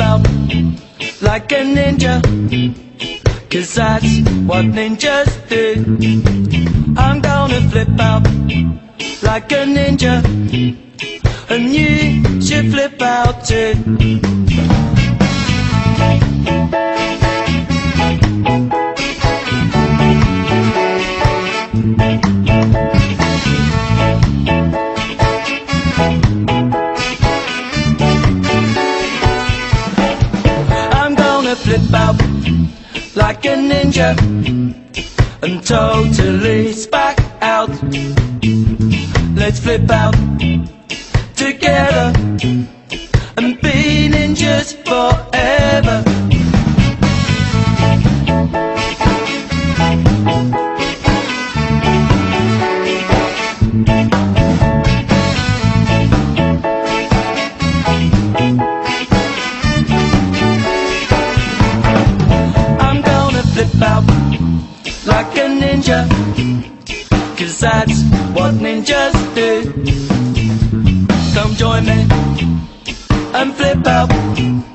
flip out like a ninja. Cause that's what ninjas do. I'm gonna flip out like a ninja. And you should flip out too. Gonna flip out like a ninja and totally spack out. Let's flip out together and be ninjas forever. Gonna flip out like a ninja. Cause that's what ninjas do. Come join me and flip out,